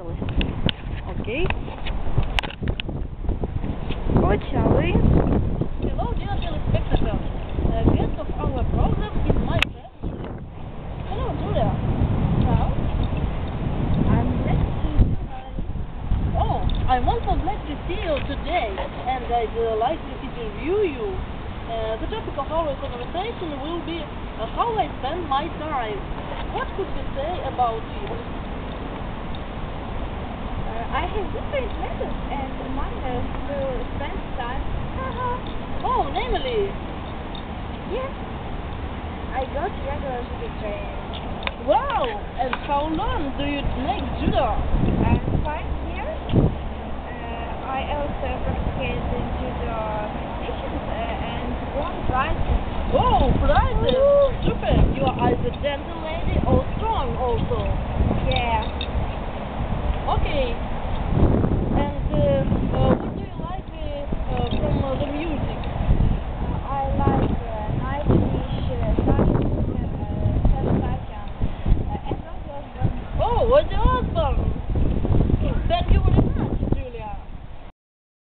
Почали. Окей. Почали. Hello, dear telespectators. A guest of our program is my friend Julia. Hello, Julia. How? I'm next to Oh, I'm also glad to see you today, and I'd uh, like to interview you. Uh, the topic of our conversation will be uh, how I spend my time. What could you say about you? Uh, have different methods and manners to spend time. Haha. Oh, namely, yes. I go to regular city training. wow! And how long do you make judo? And five years. Uh, I also practiced in judo competitions uh, and won prizes. Oh, prizes! Super! You are either gentle lady or strong also. Yeah. Okay. And uh, uh, what do you like uh, uh, from uh, the music? I like uh, Nightwish, uh, Starship, uh, Satisfaction, and Ozzy Osbourne. Oh, Then you will